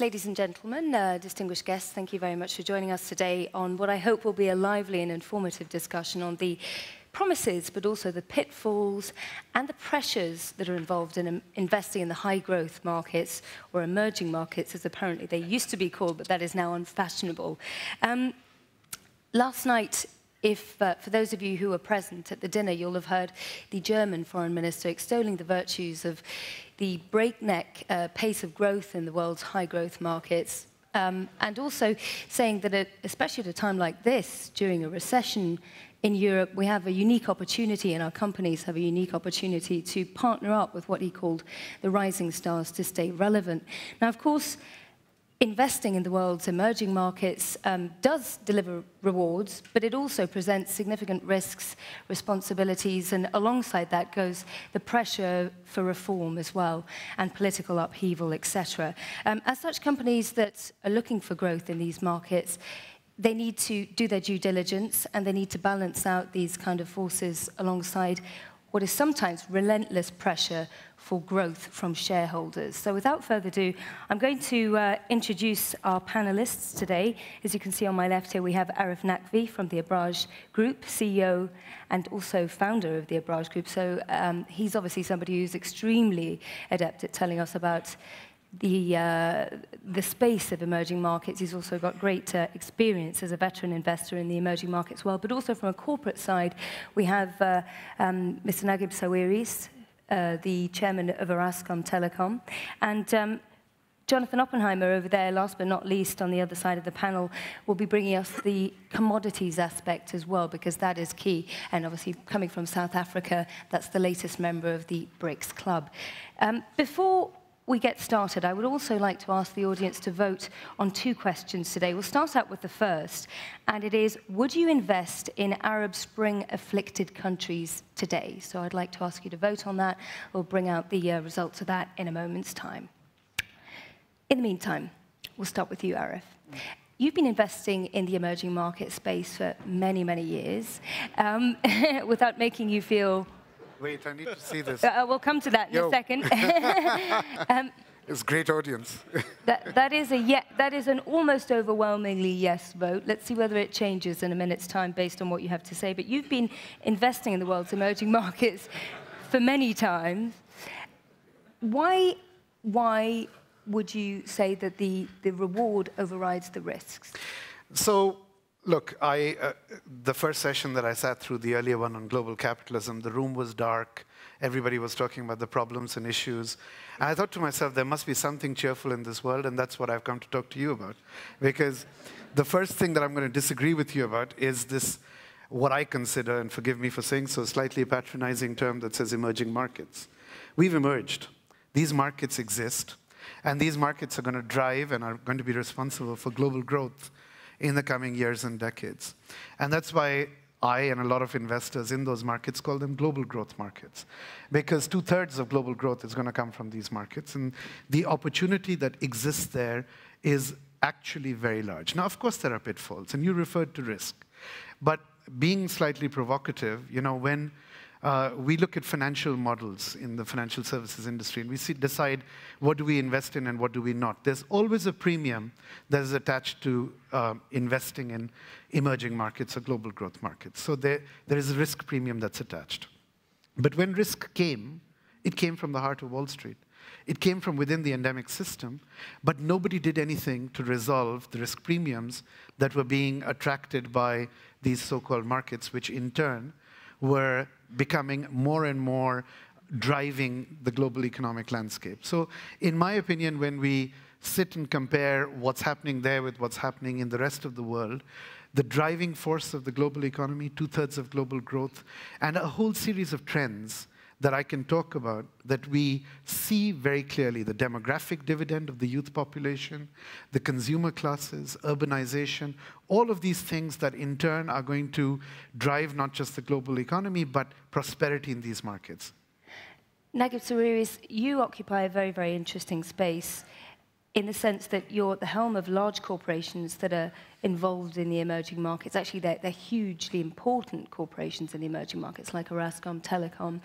Ladies and gentlemen, uh, distinguished guests, thank you very much for joining us today on what I hope will be a lively and informative discussion on the promises, but also the pitfalls and the pressures that are involved in um, investing in the high growth markets or emerging markets, as apparently they used to be called, but that is now unfashionable. Um, last night, if, uh, for those of you who were present at the dinner, you'll have heard the German foreign minister extolling the virtues of the breakneck uh, pace of growth in the world's high growth markets, um, and also saying that, especially at a time like this, during a recession in Europe, we have a unique opportunity, and our companies have a unique opportunity to partner up with what he called the rising stars to stay relevant. Now, of course, investing in the world's emerging markets um, does deliver rewards, but it also presents significant risks, responsibilities, and alongside that goes the pressure for reform as well, and political upheaval, etc. Um, as such, companies that are looking for growth in these markets, they need to do their due diligence and they need to balance out these kind of forces alongside what is sometimes relentless pressure for growth from shareholders. So without further ado, I'm going to uh, introduce our panelists today. As you can see on my left here, we have Arif Naqvi from the Abraaj Group, CEO and also founder of the Abraaj Group. So um, he's obviously somebody who's extremely adept at telling us about the, uh, the space of emerging markets. He's also got great uh, experience as a veteran investor in the emerging markets world, but also from a corporate side, we have uh, um, Mr. Naguib Sawiris, uh, the chairman of Orascom Telecom, and um, Jonathan Oppenheimer over there, last but not least, on the other side of the panel, will be bringing us the commodities aspect as well, because that is key. And obviously, coming from South Africa, that's the latest member of the BRICS Club. Um, before we get started, I would also like to ask the audience to vote on two questions today. We'll start out with the first, and it is, would you invest in Arab Spring-afflicted countries today? So I'd like to ask you to vote on that. We'll bring out the uh, results of that in a moment's time. In the meantime, we'll start with you, Arif. You've been investing in the emerging market space for many, many years um, without making you feel Wait, I need to see this. Uh, we'll come to that in a second. um, it's great audience. that, that, is a ye- that is an almost overwhelmingly yes vote. Let's see whether it changes in a minute's time based on what you have to say. But you've been investing in the world's emerging markets for many times. Why, why would you say that the, the reward overrides the risks? So Look, I, uh, the first session that I sat through, the earlier one on global capitalism, the room was dark. Everybody was talking about the problems and issues. And I thought to myself, there must be something cheerful in this world, and that's what I've come to talk to you about. Because the first thing that I'm going to disagree with you about is this, what I consider, and forgive me for saying so, slightly patronizing term that says emerging markets. We've emerged. These markets exist, and these markets are going to drive and are going to be responsible for global growth in the coming years and decades. And that's why I and a lot of investors in those markets call them global growth markets, because two thirds of global growth is going to come from these markets. And the opportunity that exists there is actually very large. Now, of course, there are pitfalls, and you referred to risk. But being slightly provocative, you know, when uh, we look at financial models in the financial services industry and we see, decide what do we invest in and what do we not. There's always a premium that is attached to uh, investing in emerging markets or global growth markets. So there, there is a risk premium that's attached. But when risk came, it came from the heart of Wall Street. It came from within the endemic system, but nobody did anything to resolve the risk premiums that were being attracted by these so called markets, which in turn were becoming more and more driving the global economic landscape. So, in my opinion, when we sit and compare what's happening there with what's happening in the rest of the world, the driving force of the global economy, two thirds of global growth, and a whole series of trends that I can talk about that we see very clearly the demographic dividend of the youth population, the consumer classes, urbanization, all of these things that in turn are going to drive not just the global economy, but prosperity in these markets. Naguib Sawiris, you occupy a very, very interesting space in the sense that you're at the helm of large corporations that are involved in the emerging markets. Actually, they're, they're hugely important corporations in the emerging markets, like Orascom Telecom.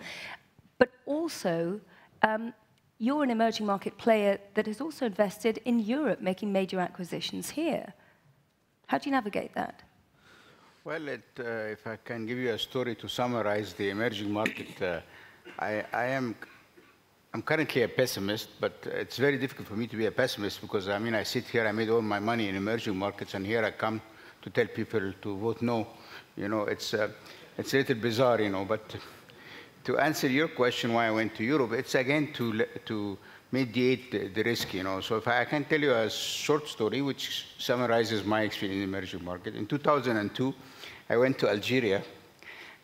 But also, um, you're an emerging market player that has also invested in Europe, making major acquisitions here. How do you navigate that? Well, it, uh, if I can give you a story to summarize the emerging market, uh, I, I, am I'm currently a pessimist, but it's very difficult for me to be a pessimist because I mean I sit here, I made all my money in emerging markets, and here I come to tell people to vote no. You know, it's uh, it's a little bizarre, you know. But to answer your question, why I went to Europe, it's again to to mediate the, the, risk, you know. So if I, I, can tell you a short story which summarizes my experience in the emerging market. In 2002, I went to Algeria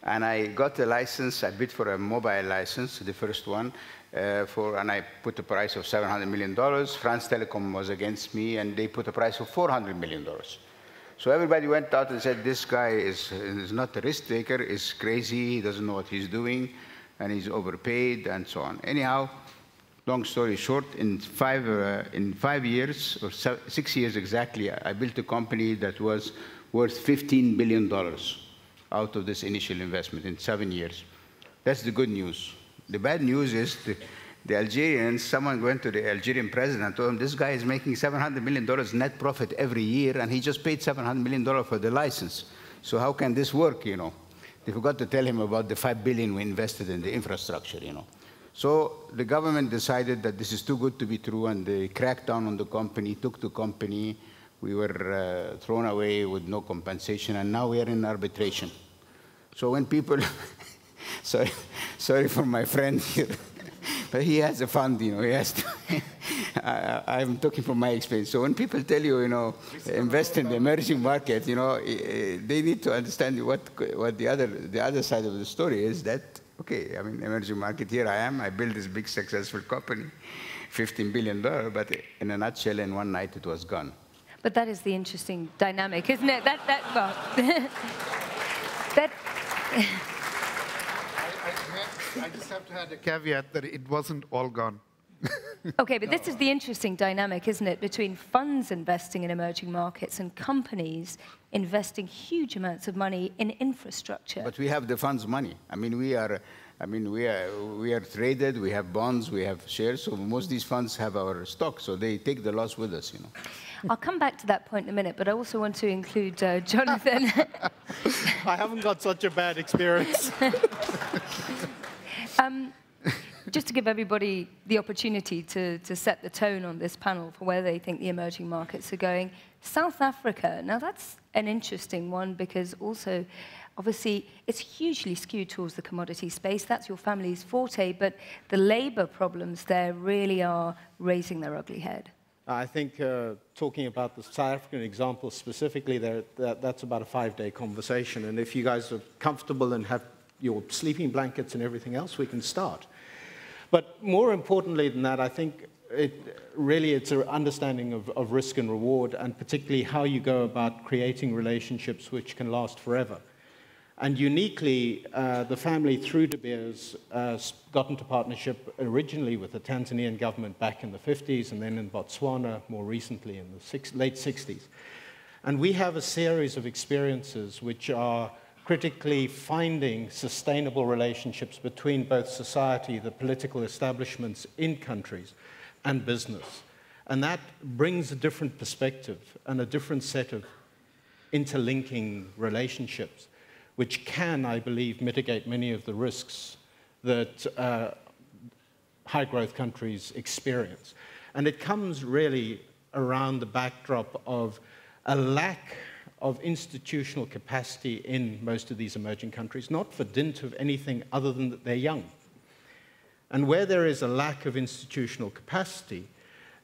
and I got a license. I bid for a mobile license, the first one, uh, for, and I put a price of $700 million. France Telecom was against me and they put a price of $400 million. So everybody went out and said, this guy is, is not a risk taker, is crazy, he doesn't know what he's doing, and he's overpaid, and so on. Anyhow, long story short, in five, uh, in five years, or six years exactly, I built a company that was worth $15 billion out of this initial investment in seven years. That's the good news. The bad news is the, the Algerians, someone went to the Algerian president and told him, this guy is making $700 million net profit every year, and he just paid $700 million for the license. So how can this work, you know? They forgot to tell him about the 5 billion we invested in the infrastructure, you know. So the government decided that this is too good to be true, and they cracked down on the company, took the company. We were uh, thrown away with no compensation, and now we are in arbitration. So when people, sorry, sorry for my friend here, but he has a fund, you know, he has to. I, am talking from my experience. So when people tell you, you know, invest in the emerging market, you know, they need to understand what, what the, other, the other side of the story is that okay, I mean, emerging market, here I am, I built this big successful company, $15 billion, but in a nutshell, in one night it was gone. But that is the interesting dynamic, isn't it? That, that, well, that... I, I, just have to add a caveat that it wasn't all gone. okay, but no. this is the interesting dynamic, isn't it, between funds investing in emerging markets and companies investing huge amounts of money in infrastructure. But we have the funds money. I mean, we are, I mean, we are, we are traded, we have bonds, we have shares, so most of these funds have our stock, so they take the loss with us, you know. I'll come back to that point in a minute, but I also want to include uh, Jonathan. I haven't got such a bad experience. Um, just to give everybody the opportunity to, to set the tone on this panel for where they think the emerging markets are going, South Africa, now that's an interesting one because also, obviously, it's hugely skewed towards the commodity space. That's your family's forte, but the labor problems there really are raising their ugly head. I think uh, talking about the South African example specifically, there, that, that's about a five-day conversation. And if you guys are comfortable and have your sleeping blankets and everything else, we can start. But more importantly than that, I think it, really it's an understanding of, of risk and reward, and particularly how you go about creating relationships which can last forever. And uniquely, uh, the family through De Beers uh, got into partnership originally with the Tanzanian government back in the 50s and then in Botswana more recently in the six, late 60s. And we have a series of experiences which are critically finding sustainable relationships between both society, the political establishments in countries, and business. And that brings a different perspective and a different set of interlinking relationships, which can, I believe, mitigate many of the risks that uh, high growth countries experience. And it comes really around the backdrop of a lack of institutional capacity in most of these emerging countries, not for dint of anything other than that they're young. And where there is a lack of institutional capacity,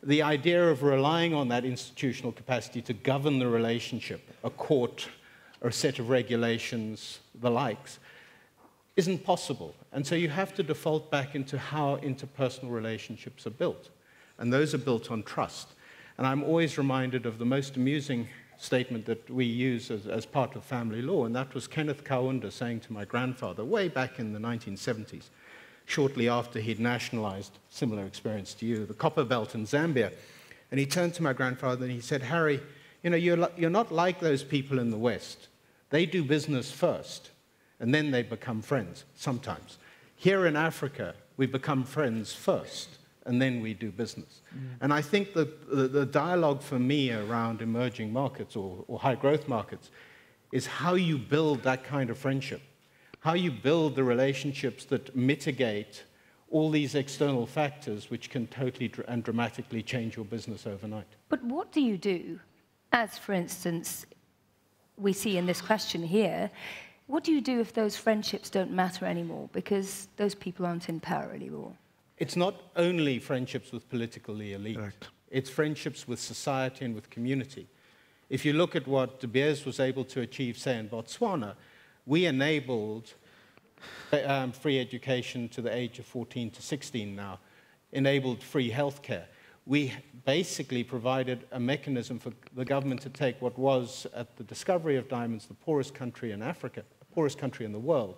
the idea of relying on that institutional capacity to govern the relationship, a court or a set of regulations, the likes, isn't possible. And so you have to default back into how interpersonal relationships are built. And those are built on trust. And I'm always reminded of the most amusing statement that we use as, as part of family law, and that was Kenneth Kaunda saying to my grandfather way back in the 1970s shortly after he'd nationalized, similar experience to you, the copper belt in Zambia. And he turned to my grandfather and he said, Harry, you know, you're, you're not like those people in the West. They do business first, and then they become friends, sometimes. Here in Africa, we become friends first, and then we do business. Mm. And I think the, the, the, dialogue for me around emerging markets or, or high growth markets is how you build that kind of friendship, how you build the relationships that mitigate all these external factors which can totally dr and dramatically change your business overnight. But what do you do, as for instance, we see in this question here, what do you do if those friendships don't matter anymore because those people aren't in power anymore? It's not only friendships with politically elite. Right. It's friendships with society and with community. If you look at what De Beers was able to achieve, say, in Botswana, we enabled um, free education to the age of 14 to 16 now, enabled free healthcare. We basically provided a mechanism for the government to take what was, at the discovery of diamonds, the poorest country in Africa, the poorest country in the world,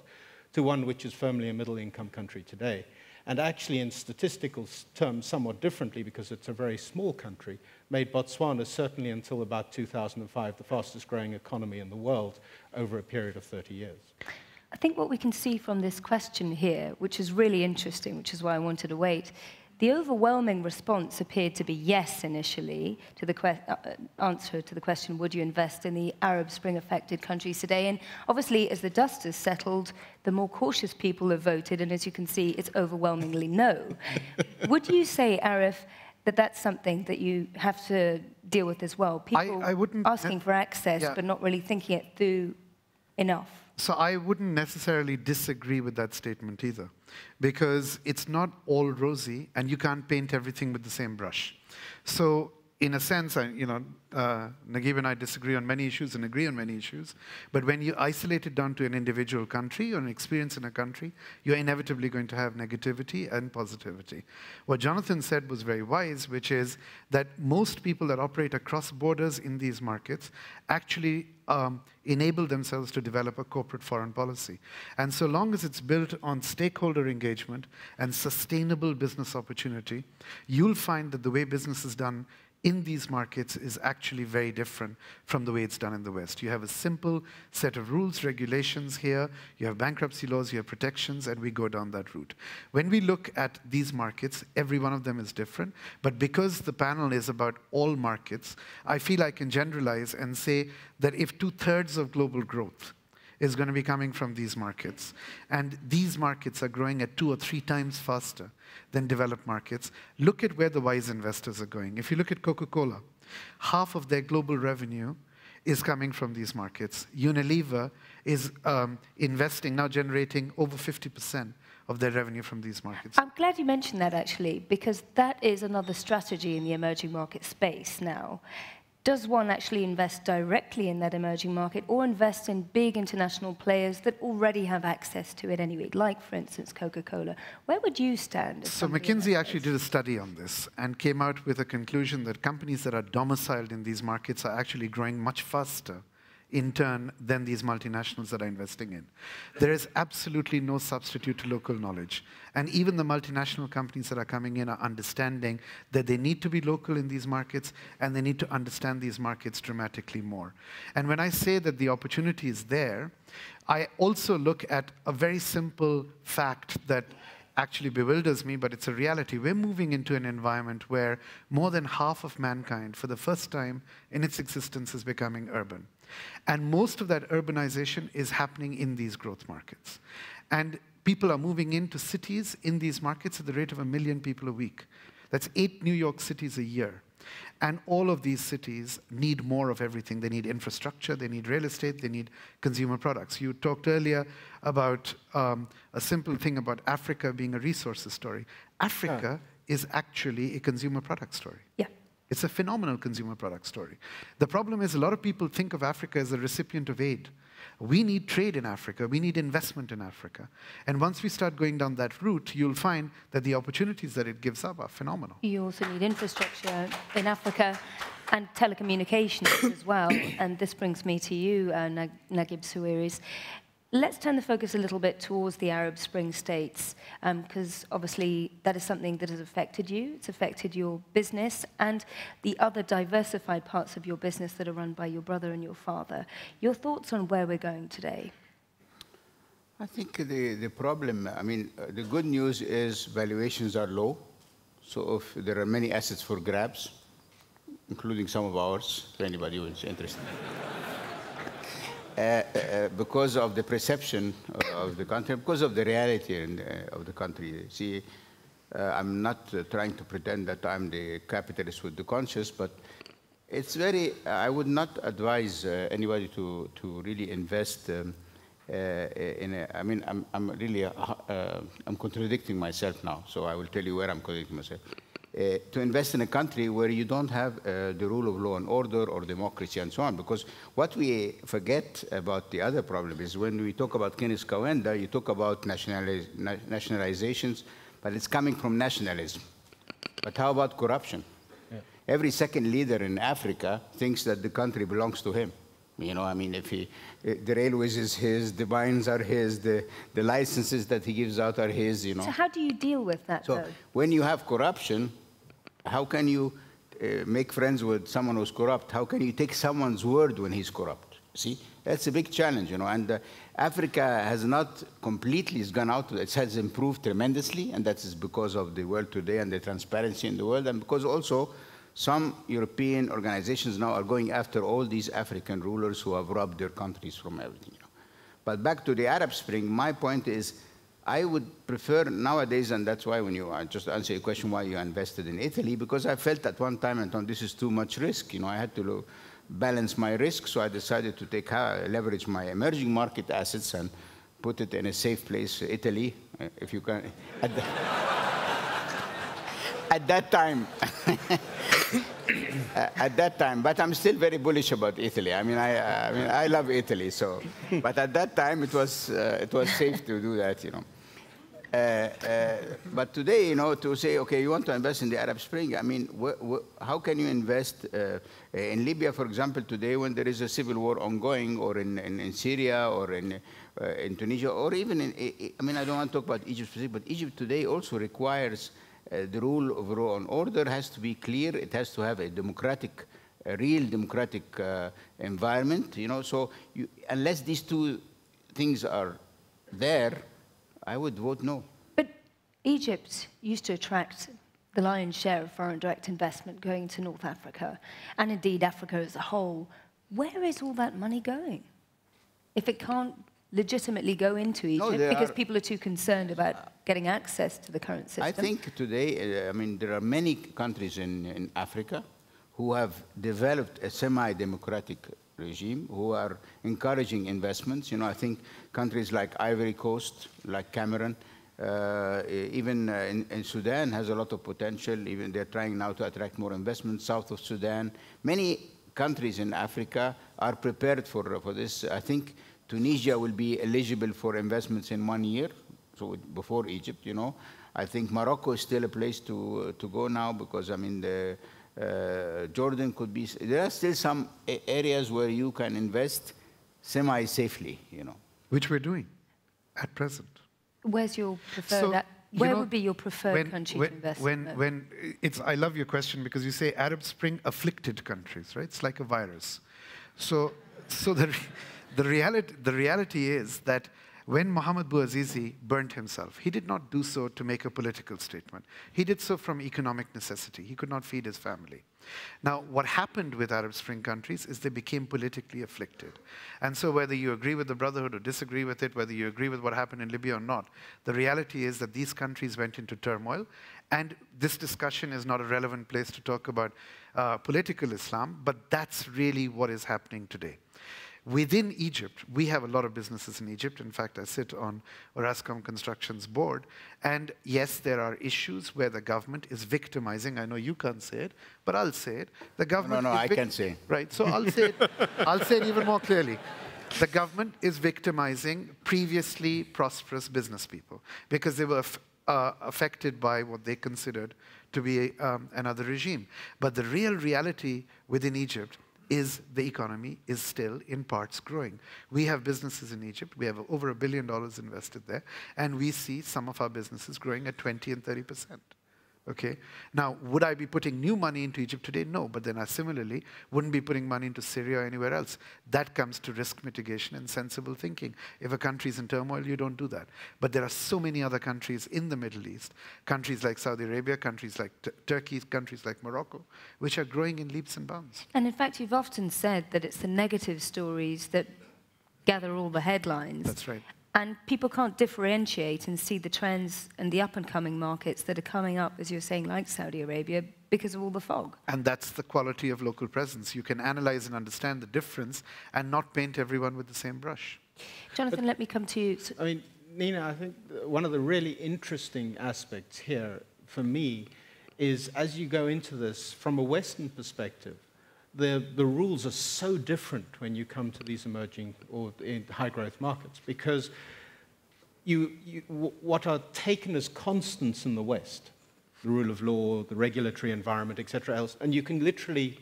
to one which is firmly a middle income country today. And actually, in statistical terms, somewhat differently because it's a very small country, made Botswana, certainly until about 2005, the fastest growing economy in the world over a period of 30 years. I think what we can see from this question here, which is really interesting, which is why I wanted to wait, the overwhelming response appeared to be yes initially to the uh, answer to the question, would you invest in the Arab Spring affected countries today? And obviously, as the dust has settled, the more cautious people have voted, and as you can see, it's overwhelmingly no. would you say, Arif, that that's something that you have to deal with as well? People I, I asking for access, yeah. but not really thinking it through enough. So I wouldn't necessarily disagree with that statement either, because it's not all rosy, and you can't paint everything with the same brush. So in a sense, I, you know, uh, Naguib and I disagree on many issues and agree on many issues. But when you isolate it down to an individual country or an experience in a country, you're inevitably going to have negativity and positivity. What Jonathan said was very wise, which is that most people that operate across borders in these markets actually um, enable themselves to develop a corporate foreign policy. And so long as it's built on stakeholder engagement and sustainable business opportunity, you'll find that the way business is done in these markets is actually very different from the way it's done in the West. You have a simple set of rules, regulations here, you have bankruptcy laws, you have protections, and we go down that route. When we look at these markets, every one of them is different, but because the panel is about all markets, I feel I can generalize and say that if two-thirds of global growth is going to be coming from these markets. And these markets are growing at two or three times faster than developed markets. Look at where the wise investors are going. If you look at Coca-Cola, half of their global revenue is coming from these markets. Unilever is um, investing, now generating over 50% of their revenue from these markets. I'm glad you mentioned that actually, because that is another strategy in the emerging market space now does one actually invest directly in that emerging market or invest in big international players that already have access to it anyway, like, for instance, Coca-Cola? Where would you stand? So McKinsey actually did a study on this and came out with a conclusion that companies that are domiciled in these markets are actually growing much faster in turn than these multinationals that are investing in. There is absolutely no substitute to local knowledge. And even the multinational companies that are coming in are understanding that they need to be local in these markets and they need to understand these markets dramatically more. And when I say that the opportunity is there, I also look at a very simple fact that actually bewilders me, but it's a reality. We're moving into an environment where more than half of mankind, for the first time in its existence, is becoming urban. And most of that urbanization is happening in these growth markets. And people are moving into cities in these markets at the rate of a million people a week. That's eight New York cities a year. And all of these cities need more of everything. They need infrastructure, they need real estate, they need consumer products. You talked earlier about um, a simple thing about Africa being a resources story. Africa yeah. is actually a consumer product story. Yeah. It's a phenomenal consumer product story. The problem is a lot of people think of Africa as a recipient of aid. We need trade in Africa. We need investment in Africa. And once we start going down that route, you'll find that the opportunities that it gives up are phenomenal. You also need infrastructure in Africa and telecommunications as well. And this brings me to you, uh, Naguib Sawiris. Let's turn the focus a little bit towards the Arab Spring states, because um, obviously that is something that has affected you, it's affected your business, and the other diversified parts of your business that are run by your brother and your father. Your thoughts on where we're going today? I think the, the problem, I mean, uh, the good news is valuations are low. So if there are many assets for grabs, including some of ours, to anybody who is interested. Uh, uh, because of the perception of the country, because of the reality in, uh, of the country. See, uh, I'm not uh, trying to pretend that I'm the capitalist with the conscience, but it's very, I would not advise uh, anybody to, to really invest um, in a, I mean, I'm, I'm really, I'm contradicting myself now, so I will tell you where I'm contradicting myself. Uh, to invest in a country where you don't have uh, the rule of law and order or democracy and so on. Because what we forget about the other problem is when we talk about Kenneth Kaunda, you talk about nationaliz nationalizations, but it's coming from nationalism. But how about corruption? Yeah. Every second leader in Africa thinks that the country belongs to him. You know, I mean, if he, eh, the railways is his, the mines are his, the, the licenses that he gives out are his, you know. So how do you deal with that, So though? when you have corruption, how can you uh, make friends with someone who's corrupt? How can you take someone's word when he's corrupt? See, that's a big challenge, you know. And uh, Africa has not completely gone out. It has improved tremendously, and that is because of the world today and the transparency in the world, and because also some European organizations now are going after all these African rulers who have robbed their countries from everything. You know. But back to the Arab Spring, my point is I would prefer nowadays, and that's why when you I just answer your question why you invested in Italy, because I felt at one time and thought this is too much risk. You know, I had to balance my risk, so I decided to take uh, leverage my emerging market assets and put it in a safe place, Italy, uh, if you can. At, the, at that time, at that time, but I'm still very bullish about Italy. I mean, I, I mean, I love Italy. So, but at that time, it was uh, it was safe to do that, you know. Uh, uh, but today, you know, to say, okay, you want to invest in the Arab Spring, I mean, how can you invest uh, in Libya, for example, today when there is a civil war ongoing, or in, in, in Syria, or in, in Tunisia, or even in, I mean, I don't want to talk about Egypt specifically, but Egypt today also requires uh, the rule of law and order has to be clear. It has to have a democratic, a real democratic uh, environment. You know, so you, unless these two things are there, I would vote no. But Egypt used to attract the lion's share of foreign direct investment going to North Africa, and indeed Africa as a whole. Where is all that money going? If it can't legitimately go into Egypt no, because are, people are too concerned about getting access to the current system? I think today, uh, I mean, there are many countries in, in Africa who have developed a semi-democratic regime, who are encouraging investments. You know, I think countries like Ivory Coast, like Cameroon, uh, even uh, in, in, Sudan has a lot of potential. Even they're trying now to attract more investment. South of Sudan, many countries in Africa are prepared for for this. I think Tunisia will be eligible for investments in one year, so before Egypt, you know. I think Morocco is still a place to, uh, to go now because, I mean, the, uh, Jordan could be, there are still some areas where you can invest semi-safely, you know. Which we're doing at present. Where's your preferred, so, where know, would be your preferred when, country when, to invest when, in? When it's, I love your question because you say Arab Spring afflicted countries, right? It's like a virus. So, so the, the reality, the reality is that when Mohamed Bouazizi burnt himself, he did not do so to make a political statement. He did so from economic necessity. He could not feed his family. Now, what happened with Arab Spring countries is they became politically afflicted. And so, whether you agree with the Brotherhood or disagree with it, whether you agree with what happened in Libya or not, the reality is that these countries went into turmoil. And this discussion is not a relevant place to talk about uh, political Islam, but that's really what is happening today. Within Egypt, we have a lot of businesses in Egypt. In fact, I sit on Orascom Construction's board. And yes, there are issues where the government is victimizing. I know you can't say it, but I'll say it. The government. No, no, I can say. Right. So I'll say it. I'll say it even more clearly. The government is victimizing previously prosperous business people because they were uh, affected by what they considered to be um, another regime. But the real reality within Egypt is the economy is still in parts growing. We have businesses in Egypt. We have over a billion dollars invested there. And we see some of our businesses growing at 20 and 30 percent. Okay. Now, would I be putting new money into Egypt today? No, but then I similarly wouldn't be putting money into Syria or anywhere else. That comes to risk mitigation and sensible thinking. If a country is in turmoil, you don't do that. But there are so many other countries in the Middle East, countries like Saudi Arabia, countries like Turkey, countries like Morocco, which are growing in leaps and bounds. And in fact, you've often said that it's the negative stories that gather all the headlines. That's right. And people can't differentiate and see the trends and the up and coming markets that are coming up, as you're saying, like Saudi Arabia, because of all the fog. And that's the quality of local presence. You can analyze and understand the difference and not paint everyone with the same brush. Jonathan, but, let me come to you. I mean, Nina, I think one of the really interesting aspects here for me is as you go into this from a Western perspective, the, the rules are so different when you come to these emerging or high growth markets because you, you, what are taken as constants in the West, the rule of law, the regulatory environment, etc., else, and you can literally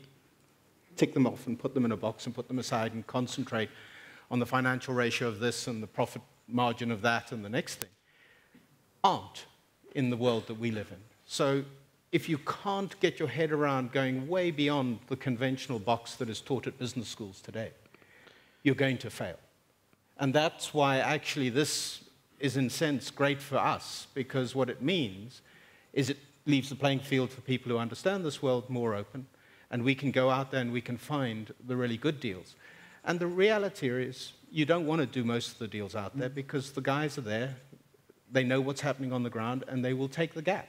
tick them off and put them in a box and put them aside and concentrate on the financial ratio of this and the profit margin of that and the next thing, aren't in the world that we live in. So if you can't get your head around going way beyond the conventional box that is taught at business schools today, you're going to fail. And that's why actually this is in a sense great for us, because what it means is it leaves the playing field for people who understand this world more open, and we can go out there and we can find the really good deals. And the reality is, you don't want to do most of the deals out there mm. because the guys are there, they know what's happening on the ground, and they will take the gap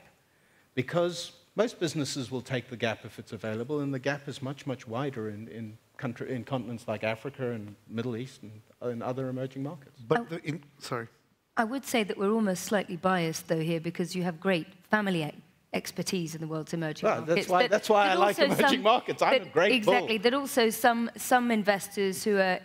because most businesses will take the gap if it's available, and the gap is much, much wider in, in, country, in continents like Africa and Middle East and, and other emerging markets. But, the, in, sorry. I would say that we're almost slightly biased, though, here, because you have great family expertise in the world's emerging well, markets. That's why, that, that's why I like emerging some, markets. I'm a great Exactly. Bull. That also some, some investors who are,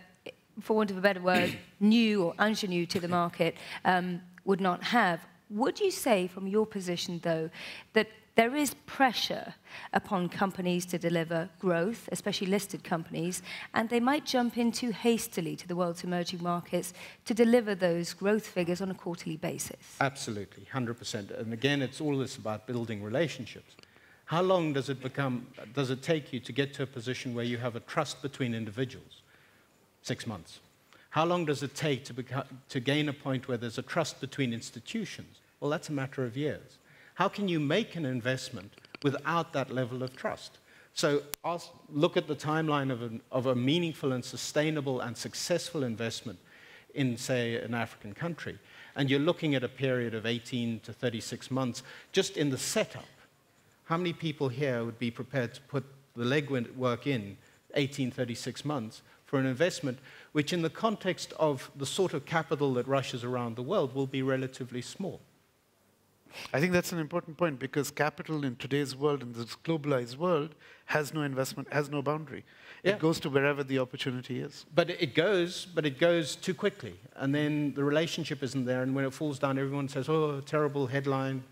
for want of a better word, new or ingenue to the market um, would not have. Would you say, from your position, though, that there is pressure upon companies to deliver growth, especially listed companies, and they might jump in too hastily to the world's emerging markets to deliver those growth figures on a quarterly basis. Absolutely, 100%. And again, it's all this about building relationships. How long does it become, does it take you to get to a position where you have a trust between individuals? Six months. How long does it take to, to gain a point where there's a trust between institutions? Well, that's a matter of years. How can you make an investment without that level of trust? So look at the timeline of, an, of a meaningful and sustainable and successful investment in, say, an African country. And you're looking at a period of 18 to 36 months just in the setup. How many people here would be prepared to put the legwork in 18, 36 months for an investment which, in the context of the sort of capital that rushes around the world, will be relatively small? I think that's an important point because capital in today's world, in this globalized world, has no investment, has no boundary. Yeah. It goes to wherever the opportunity is. But it goes, but it goes too quickly. And then the relationship isn't there. And when it falls down, everyone says, oh, terrible headline.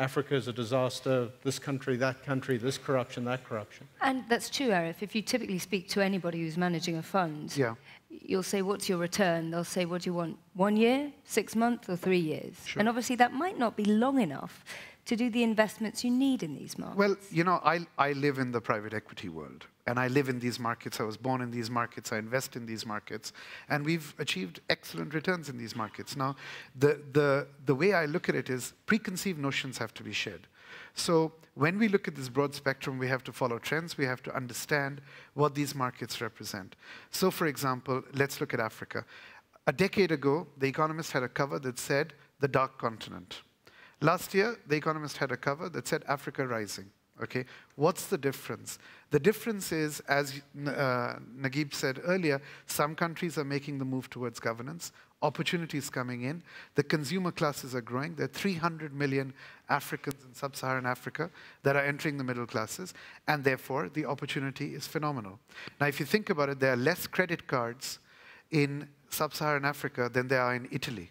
Africa is a disaster, this country, that country, this corruption, that corruption. And that's true, Arif. If you typically speak to anybody who's managing a fund, yeah. you'll say, What's your return? They'll say, What do you want? One year, six months, or three years? Sure. And obviously, that might not be long enough to do the investments you need in these markets. Well, you know, I, I live in the private equity world and I live in these markets. I was born in these markets. I invest in these markets. And we've achieved excellent returns in these markets. Now, the, the, the way I look at it is preconceived notions have to be shed. So when we look at this broad spectrum, we have to follow trends. We have to understand what these markets represent. So, for example, let's look at Africa. A decade ago, The Economist had a cover that said the dark continent. Last year, The Economist had a cover that said Africa rising. Okay, what's the difference? The difference is, as uh, Naguib said earlier, some countries are making the move towards governance, opportunities coming in, the consumer classes are growing. There are 300 million Africans in sub-Saharan Africa that are entering the middle classes, and therefore the opportunity is phenomenal. Now, if you think about it, there are less credit cards in sub-Saharan Africa than there are in Italy.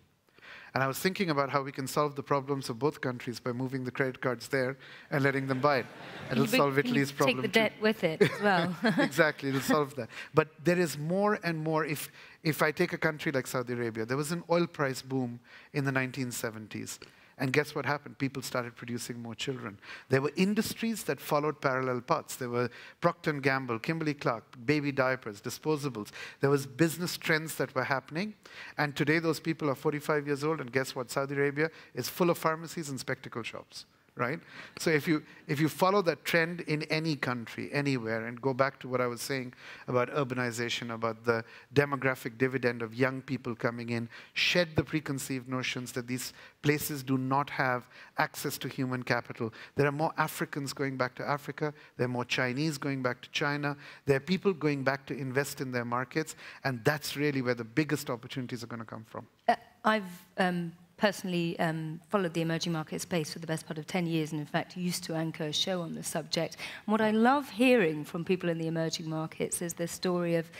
And I was thinking about how we can solve the problems of both countries by moving the credit cards there and letting them buy it. It'll solve Italy's problem. Take the debt with it as well. exactly, it'll solve that. But there is more and more. If, if I take a country like Saudi Arabia, there was an oil price boom in the 1970s. And guess what happened? People started producing more children. There were industries that followed parallel paths. There were Procter & Gamble, Kimberly-Clark, baby diapers, disposables. There was business trends that were happening. And today those people are 45 years old, and guess what? Saudi Arabia is full of pharmacies and spectacle shops right? So if you, if you follow that trend in any country, anywhere, and go back to what I was saying about urbanization, about the demographic dividend of young people coming in, shed the preconceived notions that these places do not have access to human capital. There are more Africans going back to Africa, there are more Chinese going back to China, there are people going back to invest in their markets, and that's really where the biggest opportunities are going to come from. Uh, I've um personally um, followed the emerging market space for the best part of 10 years and in fact used to anchor a show on the subject. And what I love hearing from people in the emerging markets is the story of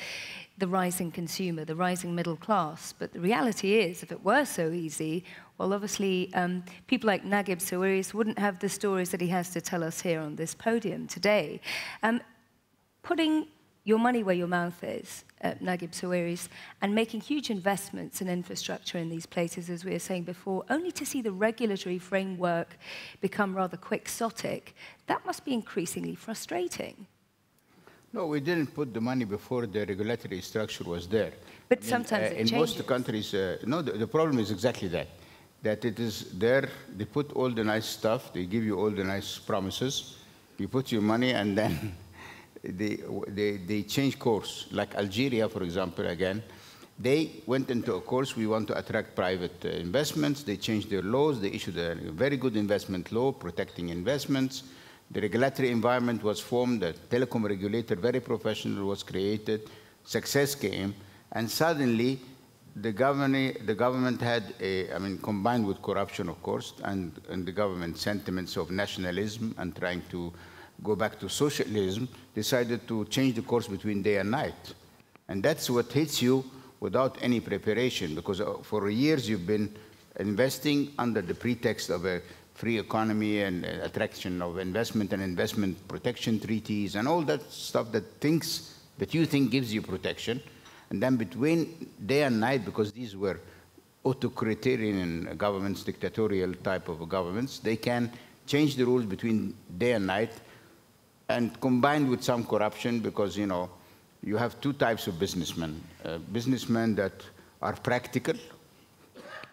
the rising consumer, the rising middle class. But the reality is, if it were so easy, well, obviously, um, people like Naguib Sawiris wouldn't have the stories that he has to tell us here on this podium today. Um, putting your money where your mouth is, uh, Naguib Sawiris, and making huge investments in infrastructure in these places, as we were saying before, only to see the regulatory framework become rather quixotic, that must be increasingly frustrating. No, we didn't put the money before the regulatory structure was there. But I mean, sometimes uh, In changes. most countries, uh, no, the, the problem is exactly that. That it is there, they put all the nice stuff, they give you all the nice promises, you put your money and then they, they, they change course. Like Algeria, for example, again, they went into a course, we want to attract private uh, investments. They changed their laws. They issued a very good investment law protecting investments. The regulatory environment was formed. The telecom regulator, very professional, was created. Success came. And suddenly, the government, the government had, a, I mean, combined with corruption, of course, and, and the government sentiments of nationalism and trying to go back to socialism, decided to change the course between day and night. And that's what hits you without any preparation, because uh, for years you've been investing under the pretext of a free economy and uh, attraction of investment and investment protection treaties and all that stuff that thinks that you think gives you protection. And then between day and night, because these were autocratarian governments, dictatorial type of governments, they can change the rules between day and night and combined with some corruption because, you know, you have two types of businessmen. Uh, businessmen that are practical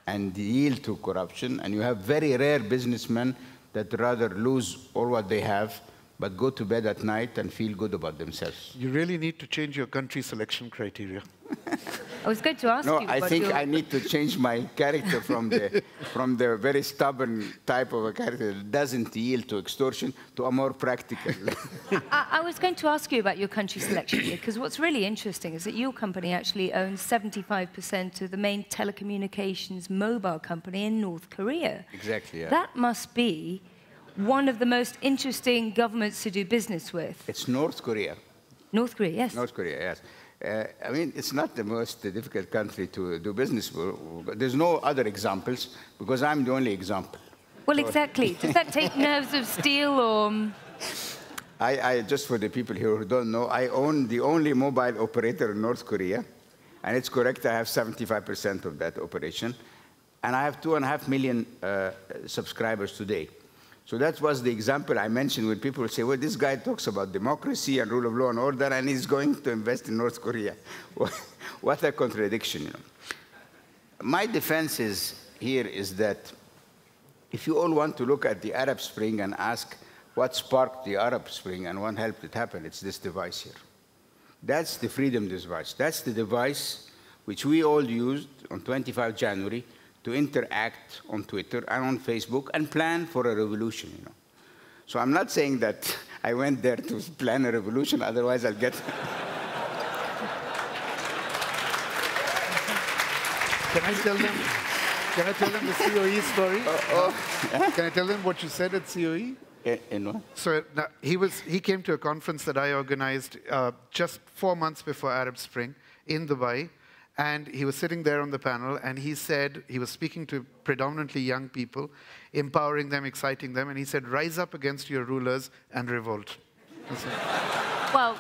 and yield to corruption, and you have very rare businessmen that rather lose all what they have but go to bed at night and feel good about themselves. You really need to change your country selection criteria. I was going to ask no, you. No, I think your... I need to change my character from the, from the very stubborn type of a character that doesn't yield to extortion to a more practical. I, I, was going to ask you about your country selection because what's really interesting is that your company actually owns 75% of the main telecommunications mobile company in North Korea. Exactly. Yeah. That must be one of the most interesting governments to do business with. It's North Korea. North Korea, yes. North Korea, yes. Uh, I mean, it's not the most difficult country to do business with. There's no other examples because I'm the only example. Well, exactly. Does that take nerves of steel or? I, I, just for the people here who don't know, I own the only mobile operator in North Korea. And it's correct, I have 75% of that operation. And I have two and a half million uh, subscribers today. So that was the example I mentioned when people say, well, this guy talks about democracy and rule of law and order, and he's going to invest in North Korea. what a contradiction, you know. My defense is, here is that if you all want to look at the Arab Spring and ask what sparked the Arab Spring and what helped it happen, it's this device here. That's the freedom device. That's the device which we all used on 25 January to interact on Twitter and on Facebook and plan for a revolution, you know. So I'm not saying that I went there to plan a revolution, otherwise I'll get... Can I tell them, can I tell them the COE story? Oh, oh. Can I tell them what you said at COE? In what? So now, he, was, he came to a conference that I organized uh, just four months before Arab Spring in Dubai, and he was sitting there on the panel, and he said, he was speaking to predominantly young people, empowering them, exciting them, and he said, rise up against your rulers and revolt. Well,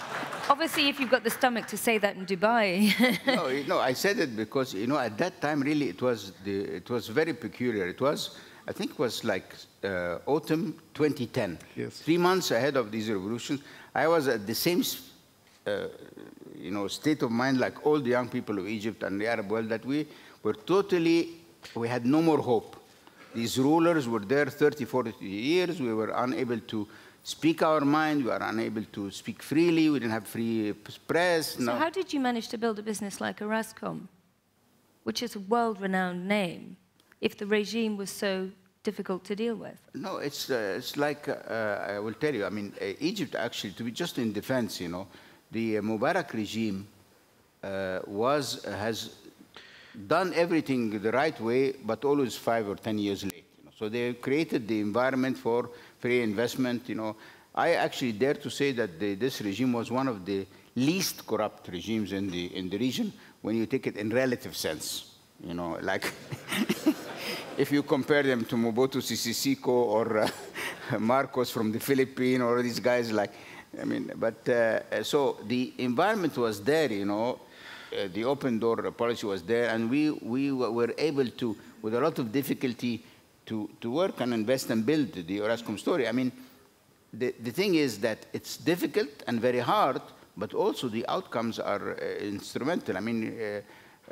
obviously, if you've got the stomach to say that in Dubai. no, no, I said it because, you know, at that time, really, it was, the, it was very peculiar. It was I think it was like uh, autumn 2010. Yes. Three months ahead of these revolutions, I was at the same, uh, you know, state of mind like all the young people of Egypt and the Arab world that we were totally, we had no more hope. These rulers were there 30, 40 years. We were unable to speak our mind. We were unable to speak freely. We didn't have free press. So how did you manage to build a business like Orascom, which is a world-renowned name, if the regime was so difficult to deal with? No, it's, uh, it's like, uh, I will tell you, I mean, uh, Egypt actually, to be just in defense, you know, the Mubarak regime uh, was, has done everything the right way, but always five or 10 years late. You know? So they created the environment for free investment, you know. I actually dare to say that the, this regime was one of the least corrupt regimes in the, in the region when you take it in relative sense. You know, like if you compare them to Mobutu Sese Seko or uh, Marcos from the Philippines or these guys like, I mean, but uh, so the environment was there, you know, uh, the open door policy was there, and we, we were able to, with a lot of difficulty, to, to work and invest and build the Orascom story. I mean, the, the thing is that it's difficult and very hard, but also the outcomes are uh, instrumental. I mean, uh,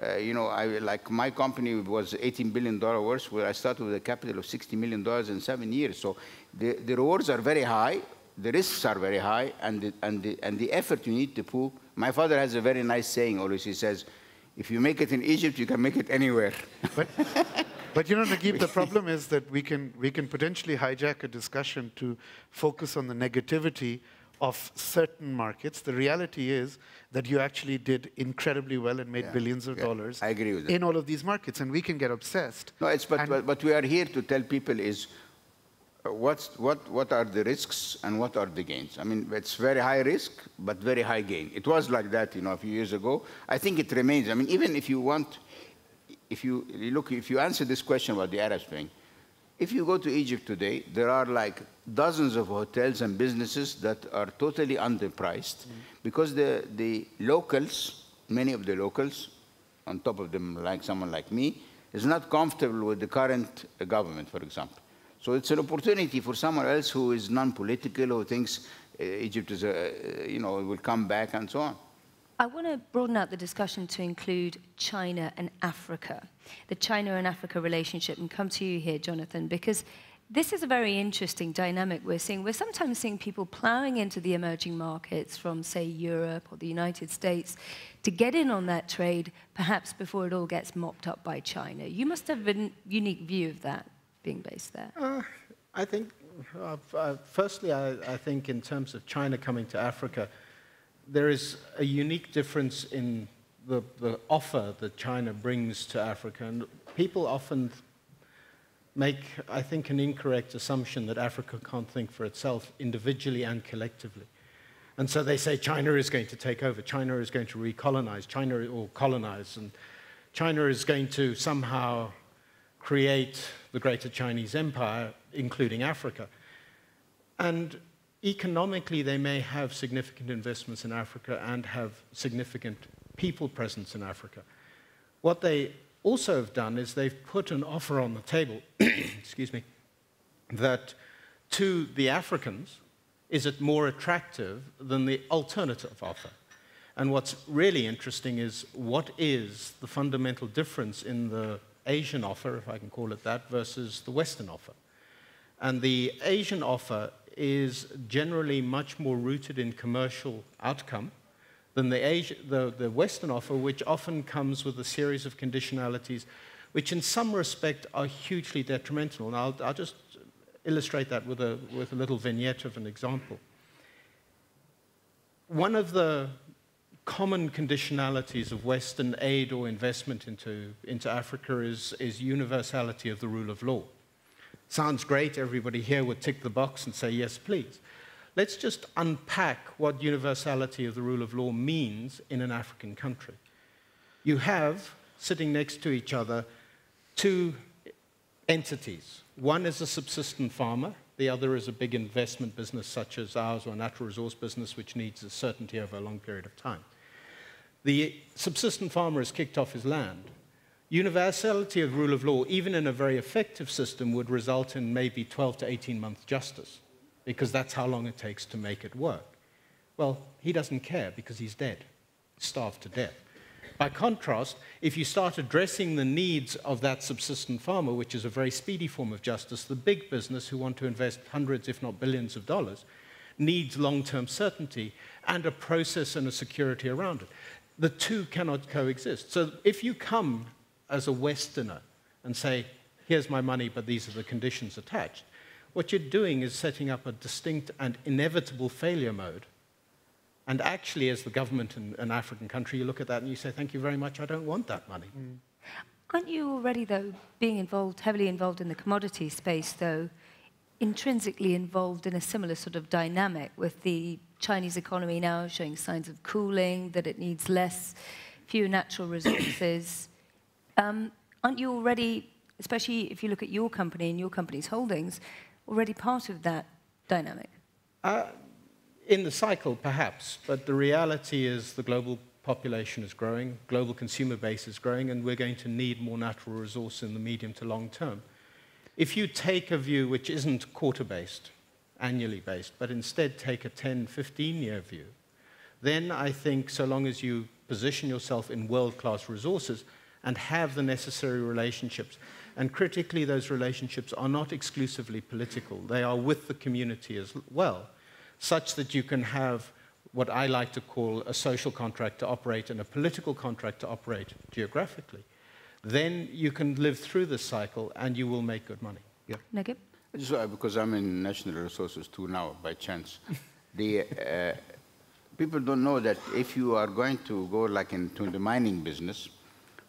uh, you know, I, like my company was $18 billion worth, where I started with a capital of $60 million in seven years. So the, the rewards are very high, the risks are very high, and the, and, the, and the effort you need to put. My father has a very nice saying always. He says, if you make it in Egypt, you can make it anywhere. But, but you know, Naguib, the problem is that we can, we can potentially hijack a discussion to focus on the negativity of certain markets. The reality is that you actually did incredibly well and made Yeah, billions of yeah, dollars I agree with that. in all of these markets, and we can get obsessed. No, it's, but, but, but we are here to tell people is what's, what, what are the risks and what are the gains. I mean, it's very high risk, but very high gain. It was like that, you know, a few years ago. I think it remains. I mean, even if you want, if you look, if you answer this question about the Arab Spring, if you go to Egypt today, there are like dozens of hotels and businesses that are totally underpriced because the, the locals, many of the locals, on top of them like someone like me, is not comfortable with the current uh, government, for example. So it's an opportunity for someone else who is non-political, who thinks uh, Egypt is, a, uh, you know, will come back and so on. I want to broaden out the discussion to include China and Africa, the China and Africa relationship, and come to you here, Jonathan, because this is a very interesting dynamic we're seeing. We're sometimes seeing people plowing into the emerging markets from, say, Europe or the United States to get in on that trade, perhaps before it all gets mopped up by China. You must have a unique view of that being based there. Uh, I think, uh, uh, firstly, I, I think in terms of China coming to Africa, there is a unique difference in the, the offer that China brings to Africa. And people often make, I think, an incorrect assumption that Africa can't think for itself individually and collectively. And so they say China is going to take over, China is going to recolonize, China or colonize, and China is going to somehow create the greater Chinese empire, including Africa. And economically, they may have significant investments in Africa and have significant people presence in Africa. What they also have done is they've put an offer on the table, excuse me, that to the Africans is it more attractive than the alternative offer. And what's really interesting is what is the fundamental difference in the Asian offer, if I can call it that, versus the Western offer. And the Asian offer is generally much more rooted in commercial outcome than the, Asia, the, the Western offer, which often comes with a series of conditionalities, which in some respect are hugely detrimental. And I'll, I'll just illustrate that with a, with a little vignette of an example. One of the common conditionalities of Western aid or investment into, into Africa is, is universality of the rule of law. Sounds great, everybody here would tick the box and say, yes, please. Let's just unpack what universality of the rule of law means in an African country. You have, sitting next to each other, two entities. One is a subsistent farmer, the other is a big investment business such as ours or a natural resource business, which needs a certainty over a long period of time. The subsistent farmer has kicked off his land. Universality of rule of law, even in a very effective system, would result in maybe 12 to 18 month justice, because that's how long it takes to make it work. Well, he doesn't care because he's dead, starved to death. By contrast, if you start addressing the needs of that subsistent farmer, which is a very speedy form of justice, the big business who want to invest hundreds, if not billions of dollars, needs long term certainty and a process and a security around it. The two cannot coexist. So if you come as a Westerner and say, here's my money, but these are the conditions attached, what you're doing is setting up a distinct and inevitable failure mode and actually, as the government in an African country, you look at that and you say, thank you very much, I don't want that money. Mm. Aren't you already, though, being involved, heavily involved in the commodity space, though, intrinsically involved in a similar sort of dynamic with the Chinese economy now showing signs of cooling, that it needs less, fewer natural resources? um, aren't you already, especially if you look at your company and your company's holdings, already part of that dynamic? Uh, in the cycle, perhaps, but the reality is the global population is growing, global consumer base is growing, and we're going to need more natural resource in the medium to long term. If you take a view which isn't quarter based, annually based, but instead take a 10, 15 year view, then I think so long as you position yourself in world class resources and have the necessary relationships, and critically, those relationships are not exclusively political, they are with the community as well such that you can have what I like to call a social contract to operate and a political contract to operate geographically, then you can live through this cycle and you will make good money. Yeah. Naguib? Just uh, because I'm in natural resources too now, by chance. the, uh, people don't know that if you are going to go like into the mining business,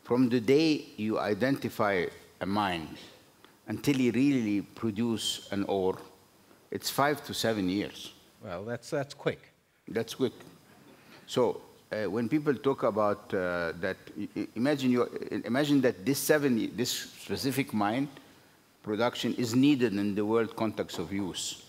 from the day you identify a mine until you really produce an ore, it's five to seven years. Well, that's, that's quick. That's quick. So uh, when people talk about uh, that, imagine, you, imagine that this, seven, this specific mine production is needed in the world context of use.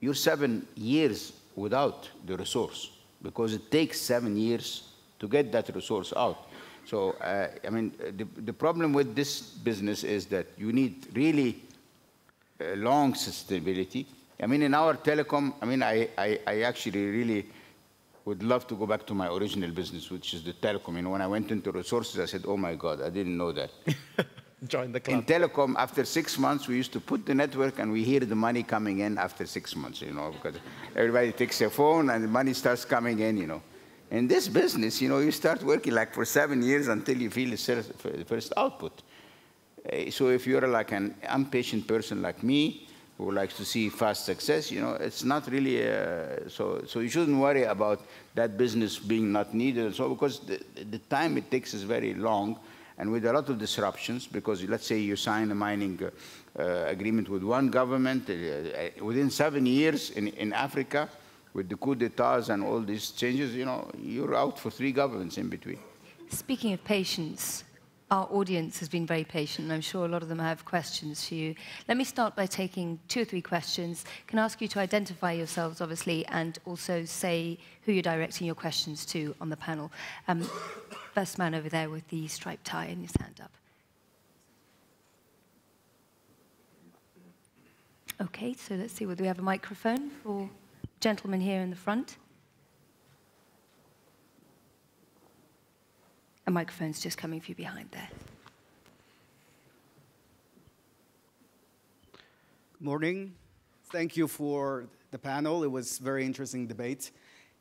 You're seven years without the resource because it takes seven years to get that resource out. So, uh, I mean, the, the problem with this business is that you need really uh, long sustainability I mean, in our telecom, I mean, I, I, I actually really would love to go back to my original business, which is the telecom. You know, when I went into resources, I said, oh my God, I didn't know that. Join the club. In telecom, after six months, we used to put the network and we hear the money coming in after six months, you know, because everybody takes their phone and the money starts coming in, you know. In this business, you know, you start working like for seven years until you feel the first output. Eh, so if you're like an impatient person like me, who likes to see fast success, you know, it's not really, uh, so, so you shouldn't worry about that business being not needed so, because the, the time it takes is very long, and with a lot of disruptions, because let's say you sign a mining uh, uh, agreement with one government, uh, within seven years in, in Africa, with the coup d'etats and all these changes, you know, you're out for three governments in between. Speaking of patience, our audience has been very patient, and I'm sure a lot of them have questions for you. Let me start by taking two or three questions. Can I ask you to identify yourselves, obviously, and also say who you're directing your questions to on the panel. Um, first man over there with the striped tie and his hand up. Okay, so let's see whether we have a microphone for gentleman here in the front. A microphone's just coming for you behind there. Good morning. Thank you for the panel. It was very interesting debate.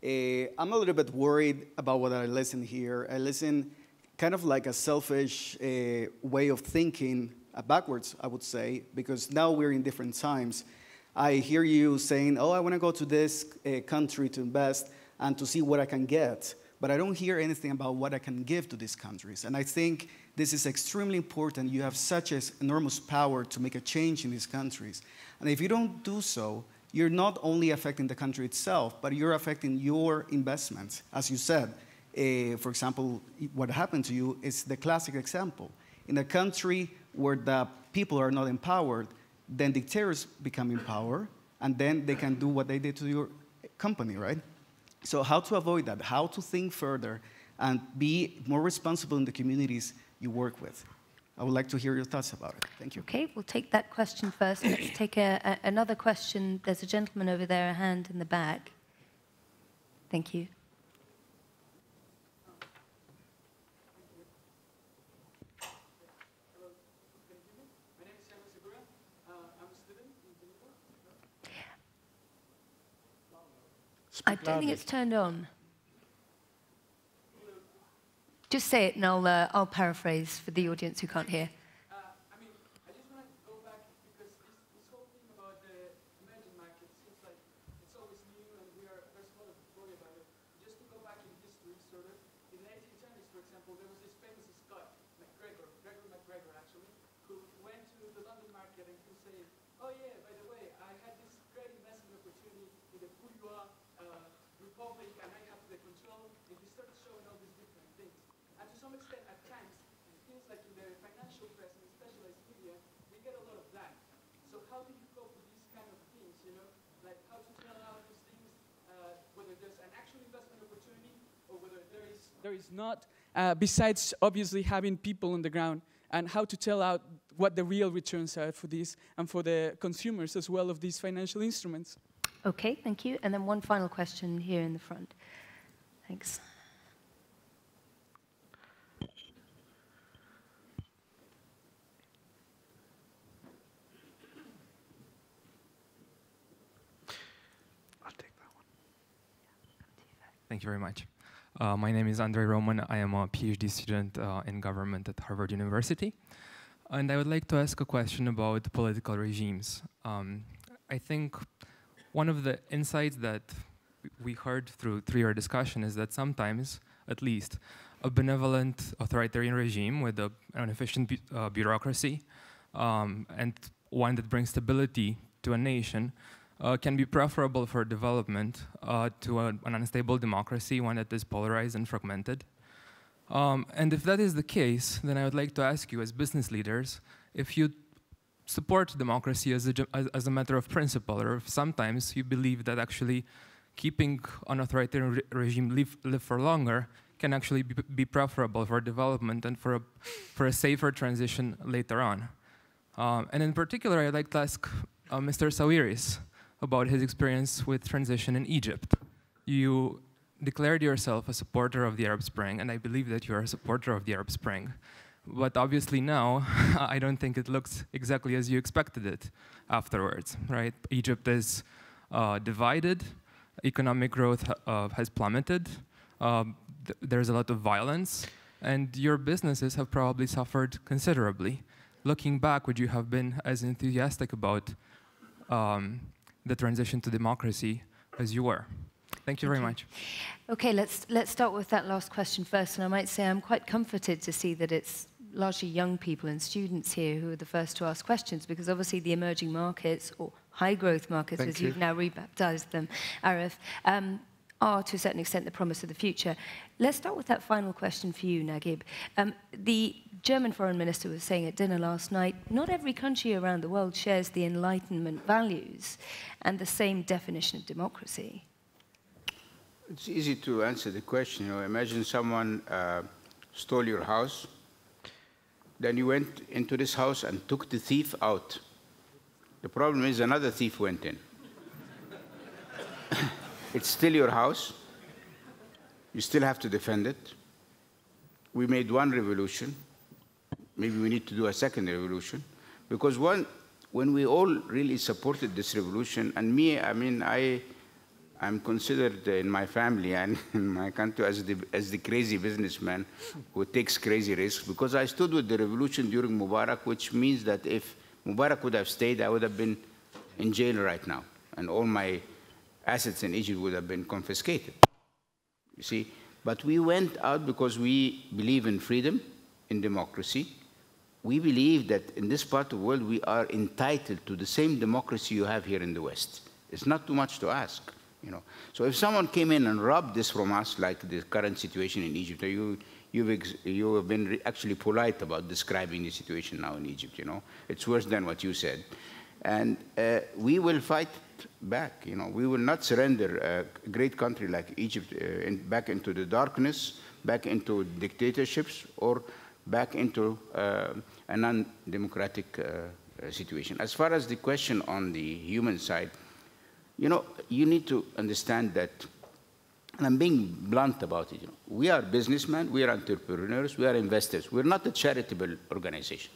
Uh, I'm a little bit worried about what I listen here. I listen kind of like a selfish uh, way of thinking, uh, backwards, I would say, because now we're in different times. I hear you saying, oh, I want to go to this uh, country to invest and to see what I can get but I don't hear anything about what I can give to these countries. And I think this is extremely important. You have such an enormous power to make a change in these countries. And if you don't do so, you're not only affecting the country itself, but you're affecting your investments. As you said, uh, for example, what happened to you is the classic example. In a country where the people are not empowered, then dictators become in power, and then they can do what they did to your company, right? So how to avoid that, how to think further and be more responsible in the communities you work with. I would like to hear your thoughts about it. Thank you. Okay, we'll take that question first. Let's take a, a, another question. There's a gentleman over there, a hand in the back. Thank you. I don't think it's turned on. Just say it and I'll, uh, I'll paraphrase for the audience who can't hear. There is not, uh, besides obviously having people on the ground and how to tell out what the real returns are for these and for the consumers as well of these financial instruments. Okay, thank you. And then one final question here in the front. Thanks. Thank you very much. Uh, my name is Andre Roman. I am a PhD student uh, in government at Harvard University. And I would like to ask a question about political regimes. Um, I think one of the insights that we heard through three-year discussion is that sometimes, at least, a benevolent authoritarian regime with a, an efficient bu uh, bureaucracy um, and one that brings stability to a nation uh, can be preferable for development uh, to a, an unstable democracy, one that is polarized and fragmented. Um, and if that is the case, then I would like to ask you as business leaders if you support democracy as a, as, a matter of principle, or if sometimes you believe that actually keeping an authoritarian re regime live, live for longer can actually be, be, preferable for development and for a, for a safer transition later on. Um, and in particular, I'd like to ask uh, Mr. Sawiris, about his experience with transition in Egypt. You declared yourself a supporter of the Arab Spring, and I believe that you're a supporter of the Arab Spring. But obviously now, I don't think it looks exactly as you expected it afterwards, right? Egypt is uh, divided, economic growth uh, has plummeted, uh, th there's a lot of violence, and your businesses have probably suffered considerably. Looking back, would you have been as enthusiastic about um, the transition to democracy as you were. Thank you very much. Okay, let's, let's start with that last question first. And I might say I'm quite comforted to see that it's largely young people and students here who are the first to ask questions because obviously the emerging markets or high growth markets, Thank as you. have now rebaptized them, Arif, um, are to a certain extent the promise of the future. Let's start with that final question for you, Naguib. Um, the German foreign minister was saying at dinner last night, not every country around the world shares the Enlightenment values and the same definition of democracy. It's easy to answer the question. You know, imagine someone uh, stole your house, then you went into this house and took the thief out. The problem is another thief went in. It's still your house. You still have to defend it. We made one revolution. Maybe we need to do a second revolution. Because one, when we all really supported this revolution, and me, I mean, I, I'm considered uh, in my family and in my country as the, as the crazy businessman who takes crazy risks because I stood with the revolution during Mubarak, which means that if Mubarak would have stayed, I would have been in jail right now. And all my assets in Egypt would have been confiscated. You see? But we went out because we believe in freedom, in democracy. We believe that in this part of the world we are entitled to the same democracy you have here in the West. It's not too much to ask. You know. So if someone came in and robbed this from us, like the current situation in Egypt, you, you've, you have been actually polite about describing the situation now in Egypt, you know. It's worse than what you said. And uh, we will fight back. You know, we will not surrender a great country like Egypt uh, in, back into the darkness, back into dictatorships, or back into uh, a non-democratic uh, situation. As far as the question on the human side, you know, you need to understand that, and I'm being blunt about it, you know, we are businessmen, we are entrepreneurs, we are investors. We're not a charitable organization,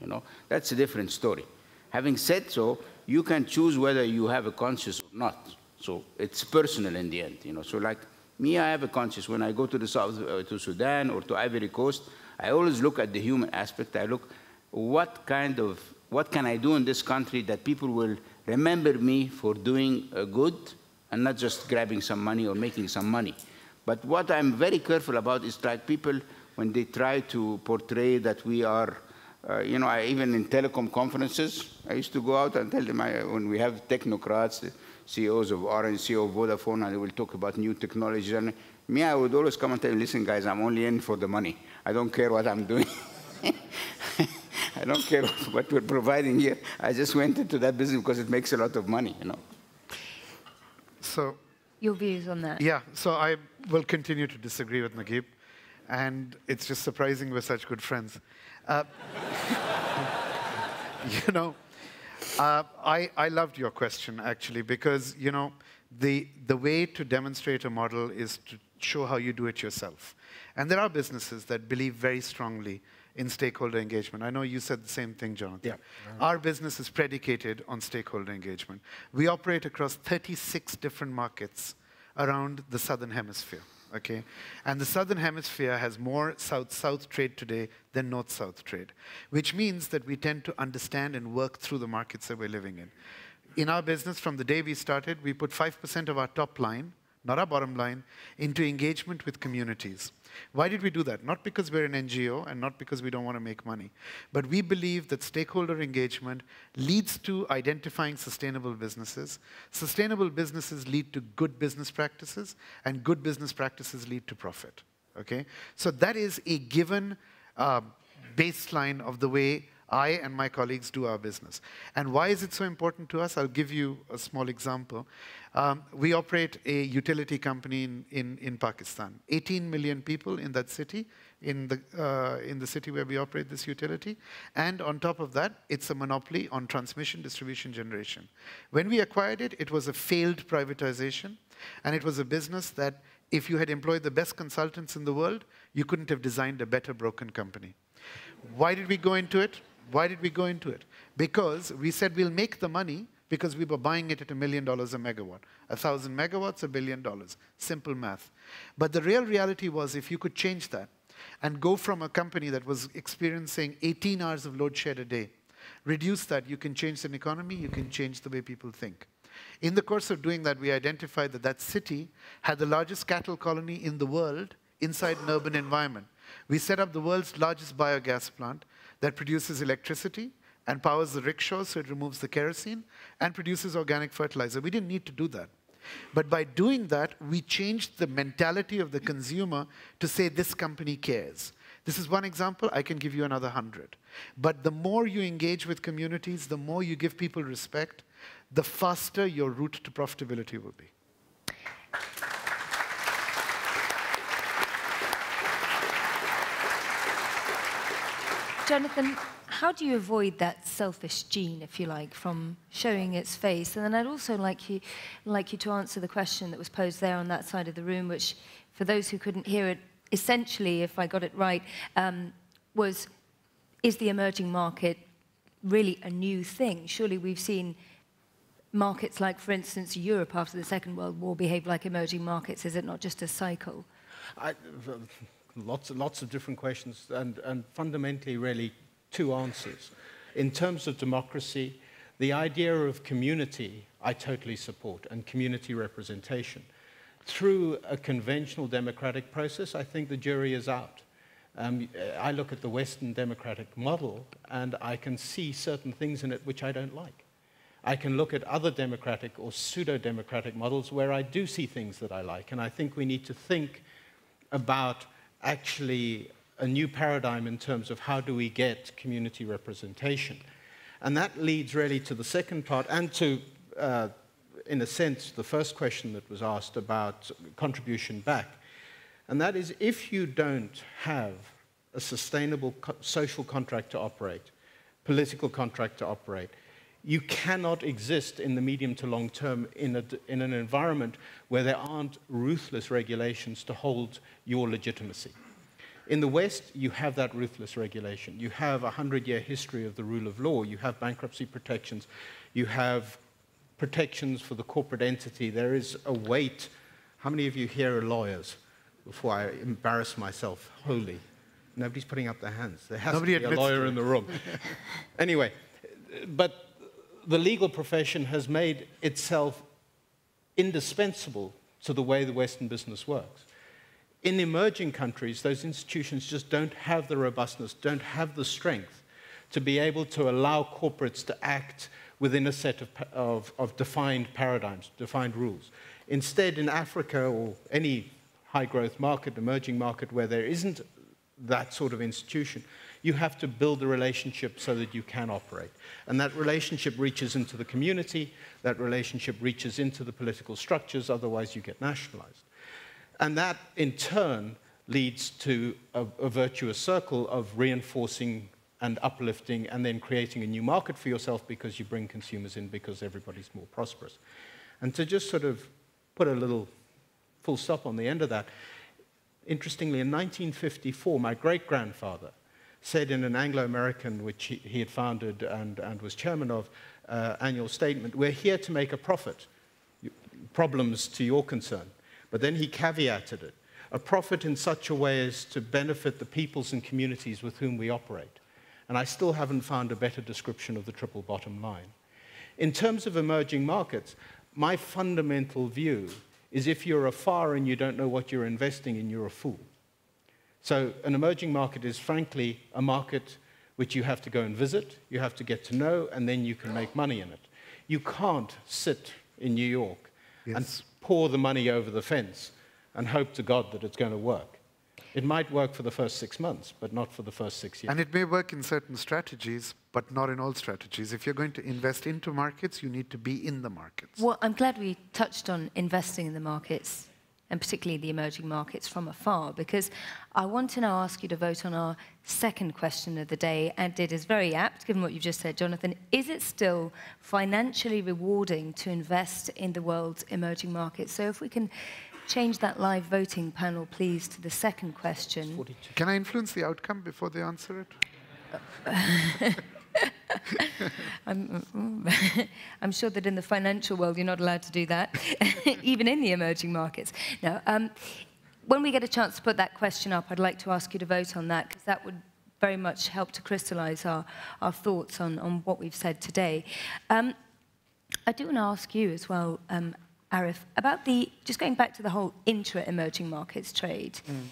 you know. That's a different story. Having said so, you can choose whether you have a conscience or not. So it's personal in the end, you know. So like me, I have a conscience. When I go to the South, uh, to Sudan or to Ivory Coast, I always look at the human aspect. I look, what kind of, what can I do in this country that people will remember me for doing uh, good and not just grabbing some money or making some money. But what I'm very careful about is like people, when they try to portray that we are, uh, you know, I, even in telecom conferences, I used to go out and tell them I, when we have technocrats, CEOs of Orange, CEO of Vodafone, and they will talk about new technologies. And me, I would always come and tell them, listen, guys, I'm only in for the money. I don't care what I'm doing. I don't care what we're providing here. I just went into that business because it makes a lot of money, you know. So, your views on that? Yeah, so I will continue to disagree with Naguib, and it's just surprising we're such good friends. Uh, you know, uh, I, I loved your question actually because you know the the way to demonstrate a model is to show how you do it yourself, and there are businesses that believe very strongly in stakeholder engagement. I know you said the same thing, Jonathan. Yeah. Our business is predicated on stakeholder engagement. We operate across 36 different markets around the southern hemisphere. Okay? And the southern hemisphere has more south-south trade today than north-south trade, which means that we tend to understand and work through the markets that we're living in. In our business, from the day we started, we put 5% of our top line, not our bottom line, into engagement with communities. Why did we do that? Not because we're an NGO and not because we don't want to make money, but we believe that stakeholder engagement leads to identifying sustainable businesses. Sustainable businesses lead to good business practices, and good business practices lead to profit. Okay? So that is a given uh, baseline of the way I and my colleagues do our business. And why is it so important to us? I'll give you a small example. Um, we operate a utility company in, in, in, Pakistan. 18 million people in that city, in the, uh, in the city where we operate this utility. And on top of that, it's a monopoly on transmission, distribution, generation. When we acquired it, it was a failed privatization. And it was a business that if you had employed the best consultants in the world, you couldn't have designed a better broken company. Why did we go into it? Why did we go into it? Because we said we'll make the money because we were buying it at a million dollars a megawatt. A thousand megawatts, a billion dollars. Simple math. But the real reality was if you could change that and go from a company that was experiencing 18 hours of load shed a day, reduce that, you can change an economy, you can change the way people think. In the course of doing that, we identified that that city had the largest cattle colony in the world inside an urban environment. We set up the world's largest biogas plant that produces electricity, and powers the rickshaws, so it removes the kerosene, and produces organic fertilizer. We didn't need to do that. But by doing that, we changed the mentality of the consumer to say this company cares. This is one example. I can give you another hundred. But the more you engage with communities, the more you give people respect, the faster your route to profitability will be. Jonathan, how do you avoid that selfish gene, if you like, from showing its face? And then I'd also like you, like you to answer the question that was posed there on that side of the room, which, for those who couldn't hear it, essentially, if I got it right, um, was, is the emerging market really a new thing? Surely we've seen markets like, for instance, Europe after the Second World War behave like emerging markets. Is it not just a cycle? I, lots, lots of different questions, and, and fundamentally, really, two answers. In terms of democracy, the idea of community I totally support, and community representation. Through a conventional democratic process, I think the jury is out. Um, I look at the Western democratic model, and I can see certain things in it which I don't like. I can look at other democratic or pseudo-democratic models where I do see things that I like, and I think we need to think about actually a new paradigm in terms of how do we get community representation. And that leads really to the second part and to, uh, in a sense, the first question that was asked about contribution back. And that is if you don't have a sustainable co social contract to operate, political contract to operate. You cannot exist in the medium to long term in, a, in an environment where there aren't ruthless regulations to hold your legitimacy. In the West, you have that ruthless regulation. You have a hundred year history of the rule of law. You have bankruptcy protections. You have protections for the corporate entity. There is a weight. How many of you here are lawyers? Before I embarrass myself wholly. Nobody's putting up their hands. There has Nobody to be a lawyer in the room. anyway, but the legal profession has made itself indispensable to the way the Western business works. In emerging countries, those institutions just don't have the robustness, don't have the strength to be able to allow corporates to act within a set of, of, of defined paradigms, defined rules. Instead, in Africa or any high growth market, emerging market where there isn't that sort of institution, you have to build a relationship so that you can operate. And that relationship reaches into the community, that relationship reaches into the political structures, otherwise, you get nationalized. And that, in turn, leads to a, a virtuous circle of reinforcing and uplifting and then creating a new market for yourself because you bring consumers in because everybody's more prosperous. And to just sort of put a little full stop on the end of that, interestingly, in 1954, my great grandfather said in an Anglo American, which he, he, had founded and, and was chairman of, uh, annual statement, We're here to make a profit. Problems to your concern. But then he caveated it a profit in such a way as to benefit the peoples and communities with whom we operate. And I still haven't found a better description of the triple bottom line. In terms of emerging markets, my fundamental view is if you're a FAR and you don't know what you're investing in, you're a fool. So an emerging market is frankly a market which you have to go and visit, you have to get to know, and then you can make money in it. You can't sit in New York yes. and pour the money over the fence and hope to God that it's going to work. It might work for the first six months, but not for the first six years. And it may work in certain strategies, but not in all strategies. If you're going to invest into markets, you need to be in the markets. Well, I'm glad we touched on investing in the markets and particularly the emerging markets from afar, because I want to now ask you to vote on our second question of the day, and it is very apt, given what you've just said, Jonathan. Is it still financially rewarding to invest in the world's emerging markets? So if we can change that live voting panel, please, to the second question. Can I influence the outcome before they answer it? I'm, I'm, sure that in the financial world you're not allowed to do that, even in the emerging markets. Now, um, when we get a chance to put that question up, I'd like to ask you to vote on that, because that would very much help to crystallize our, our thoughts on, on what we've said today. Um, I do want to ask you as well, um, Arif, about the, just going back to the whole intra-emerging markets trade. Mm.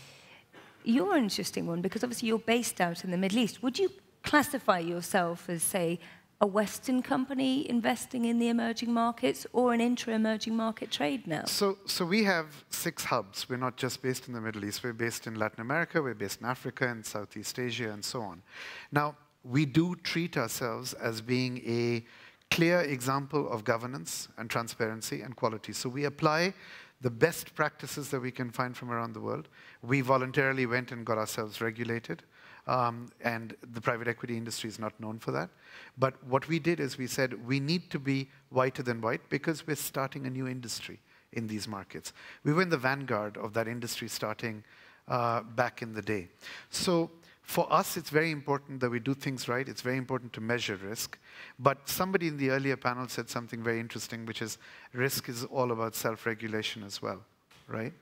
You're an interesting one because obviously you're based out in the Middle East. Would you classify yourself as, say, a Western company investing in the emerging markets or an intra-emerging market trade now? So, so we have six hubs. We're not just based in the Middle East. We're based in Latin America, we're based in Africa and Southeast Asia and so on. Now, we do treat ourselves as being a clear example of governance and transparency and quality. So we apply the best practices that we can find from around the world. We voluntarily went and got ourselves regulated. Um, and the private equity industry is not known for that. But what we did is we said we need to be whiter than white because we're starting a new industry in these markets. We were in the vanguard of that industry starting uh, back in the day. So for us, it's very important that we do things right. It's very important to measure risk. But somebody in the earlier panel said something very interesting, which is risk is all about self-regulation as well, right?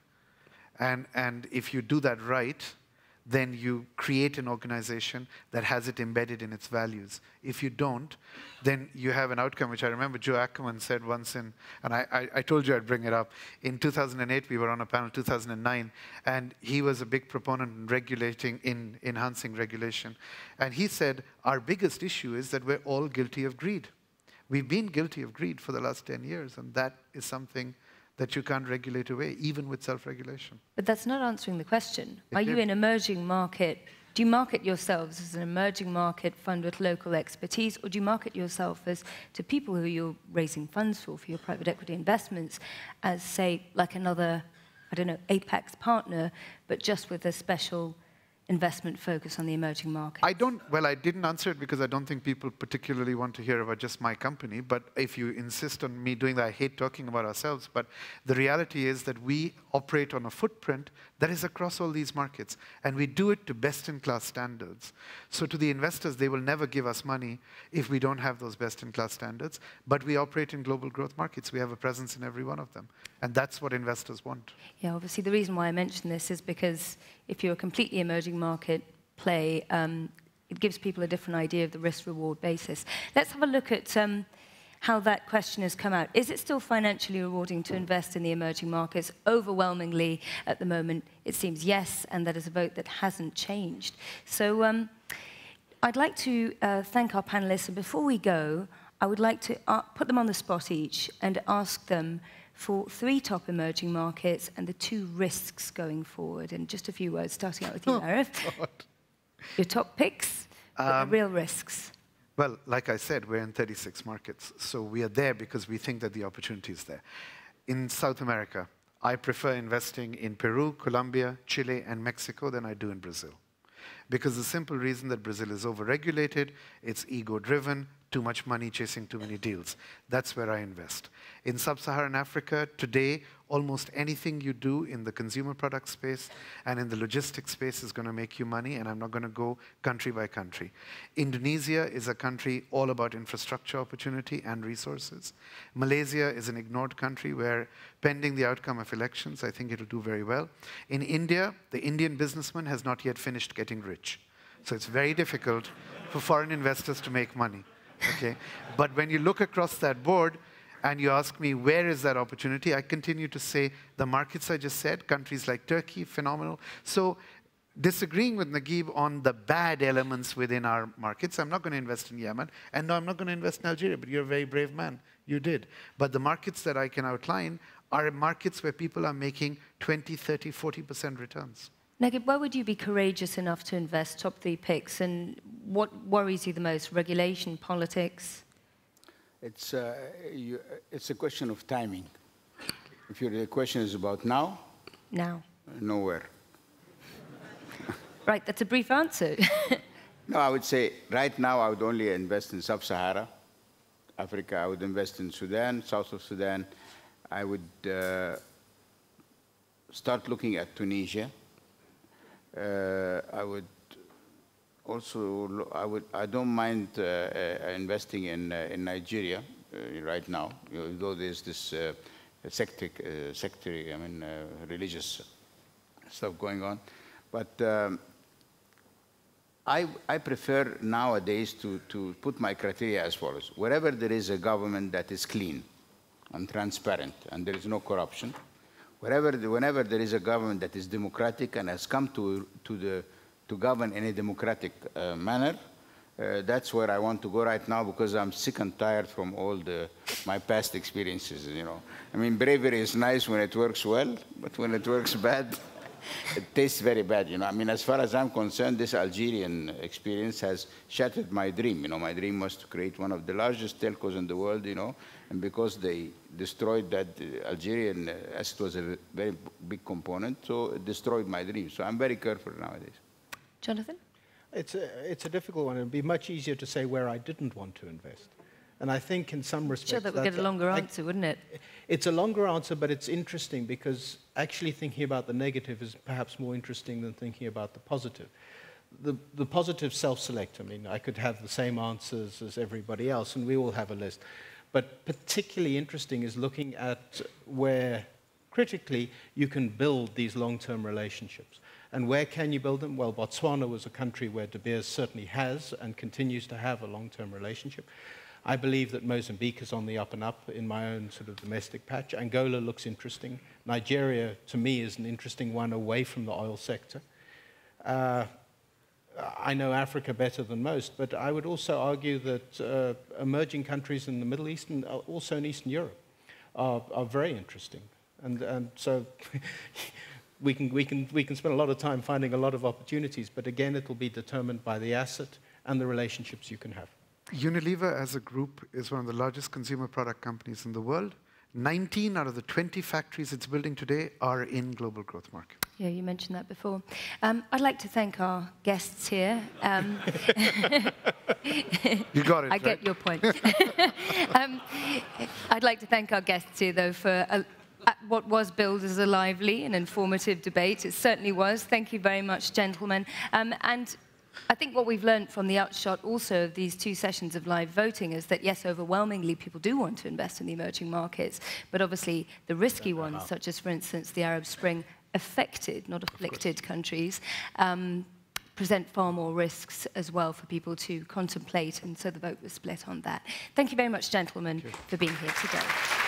And, and if you do that right, then you create an organization that has it embedded in its values. If you don't, then you have an outcome, which I remember Joe Ackermann said once in, and I, I, I, told you I'd bring it up. In 2008, we were on a panel, 2009, and he was a big proponent in regulating, in enhancing regulation. And he said, our biggest issue is that we're all guilty of greed. We've been guilty of greed for the last 10 years, and that is something that you can't regulate away, even with self-regulation. But that's not answering the question. It Are did. you an emerging market? Do you market yourselves as an emerging market fund with local expertise, or do you market yourself as to people who you're raising funds for, for your private equity investments, as, say, like another, I don't know, Apex partner, but just with a special investment focus on the emerging markets? I don't, well, I didn't answer it because I don't think people particularly want to hear about just my company. But if you insist on me doing that, I hate talking about ourselves. But the reality is that we operate on a footprint that is across all these markets. And we do it to best in class standards. So to the investors, they will never give us money if we don't have those best in class standards. But we operate in global growth markets. We have a presence in every one of them. And that's what investors want. Yeah, obviously, the reason why I mention this is because if you're a completely emerging market play, um, it gives people a different idea of the risk reward basis. Let's have a look at um, how that question has come out. Is it still financially rewarding to invest in the emerging markets? Overwhelmingly, at the moment, it seems yes, and that is a vote that hasn't changed. So um, I'd like to uh, thank our panelists, and before we go, I would like to uh, put them on the spot each and ask them for three top emerging markets and the two risks going forward. And just a few words, starting out with you, Arif. Oh, Your top picks, um, the real risks. Well, like I said, we're in 36 markets. So we are there because we think that the opportunity is there. In South America, I prefer investing in Peru, Colombia, Chile, and Mexico than I do in Brazil. Because the simple reason that Brazil is overregulated, it's ego driven, too much money chasing too many deals. That's where I invest. In sub-Saharan Africa, today, almost anything you do in the consumer product space and in the logistics space is going to make you money, and I'm not going to go country by country. Indonesia is a country all about infrastructure opportunity and resources. Malaysia is an ignored country where, pending the outcome of elections, I think it'll do very well. In India, the Indian businessman has not yet finished getting rich. So it's very difficult for foreign investors to make money. Okay? but when you look across that board and you ask me where is that opportunity, I continue to say the markets I just said, countries like Turkey, phenomenal. So disagreeing with Naguib on the bad elements within our markets. I'm not going to invest in Yemen, and no, I'm not going to invest in Algeria, but you're a very brave man. You did. But the markets that I can outline are markets where people are making 20, 30, 40% returns. Naguib, why would you be courageous enough to invest top three picks? And what worries you the most? Regulation, politics? It's, uh, you, it's a question of timing. If your question is about now, now, nowhere. right, that's a brief answer. no, I would say right now I would only invest in sub-Sahara Africa. I would invest in Sudan, south of Sudan. I would uh, start looking at Tunisia. Uh, I would also, I, would, I don't mind uh, uh, investing in, in Nigeria right now, though there's this sector, sector, I mean, religious stuff going on. But um, I, I, prefer nowadays to, to put my criteria as follows. Wherever there is a government that is clean and transparent and there is no corruption, wherever, whenever there is a government that is democratic and has come to, to, the, to govern in a democratic uh, manner, uh, that's where I want to go right now because I'm sick and tired from all the, my past experiences, you know. I mean, bravery is nice when it works well, but when it works bad, it tastes very bad, you know. I mean, as far as I'm concerned, this Algerian experience has shattered my dream. You know, my dream was to create one of the largest telcos in the world, you know, and because they destroyed that uh, Algerian asset was a very big component, so it destroyed my dream. So I'm very careful nowadays. Jonathan? It's a, it's a difficult one. It would be much easier to say where I didn't want to invest. And I think in some respects... Sure, that would get a longer answer, wouldn't it? It's a longer answer, but it's interesting because actually thinking about the negative is perhaps more interesting than thinking about the positive. The, the positive self-select, I mean, I could have the same answers as everybody else, and we all have a list. But particularly interesting is looking at where, critically, you can build these long-term relationships. And where can you build them? Well, Botswana was a country where De Beers certainly has and continues to have a long-term relationship. I believe that Mozambique is on the up and up in my own sort of domestic patch. Angola looks interesting. Nigeria, to me, is an interesting one away from the oil sector. Uh, I know Africa better than most, but I would also argue that uh, emerging countries in the Middle East and also in Eastern Europe are, are very interesting. And, and so we, can, we, can, we can spend a lot of time finding a lot of opportunities, but again, it will be determined by the asset and the relationships you can have. Unilever as a group is one of the largest consumer product companies in the world, 19 out of the 20 factories it's building today are in global growth markets. Yeah, you mentioned that before. Um, I'd like to thank our guests here. Um, you got it. I right? get your point. um, I'd like to thank our guests here, though, for a, what was billed as a lively and informative debate. It certainly was. Thank you very much, gentlemen. Um, and I think what we've learned from the outshot also of these two sessions of live voting is that, yes, overwhelmingly people do want to invest in the emerging markets, but obviously the risky ones, such as, for instance, the Arab Spring, affected, not afflicted countries, um, present far more risks as well for people to contemplate, and so the vote was split on that. Thank you very much, gentlemen, for being here today.